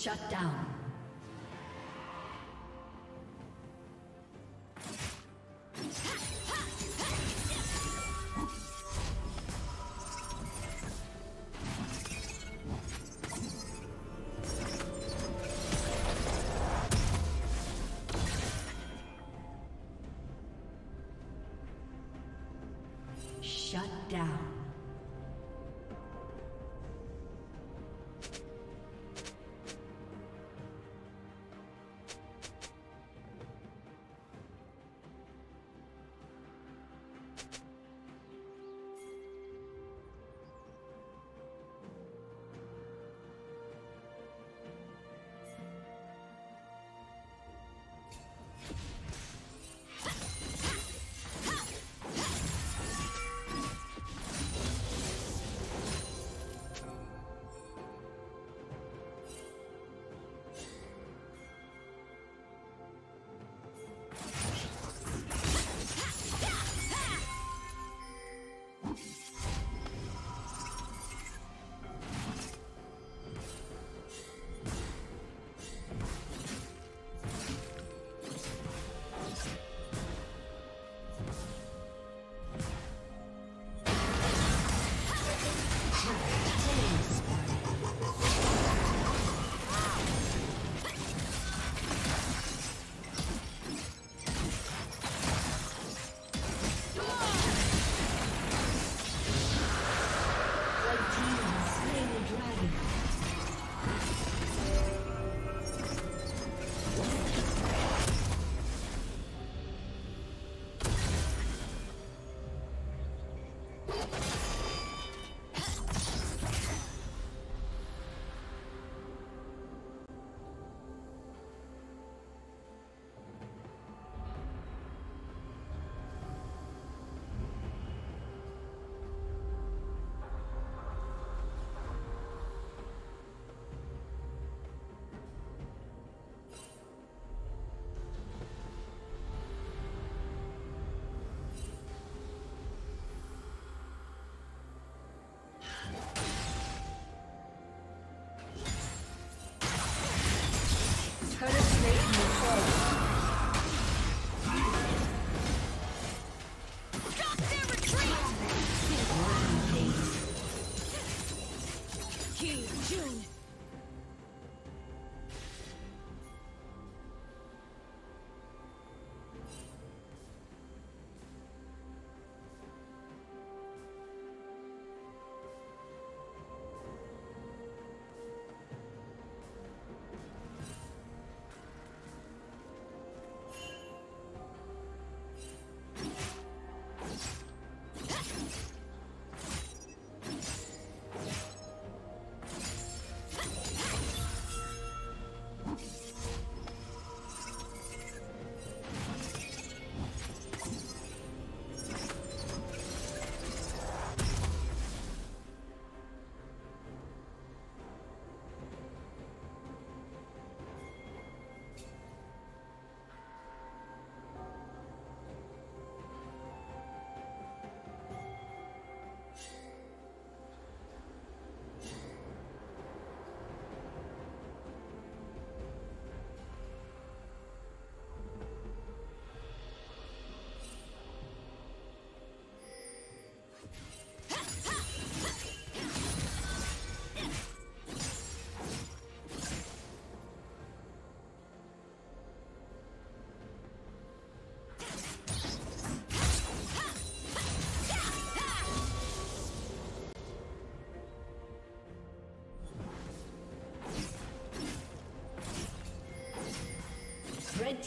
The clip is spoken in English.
Shut down.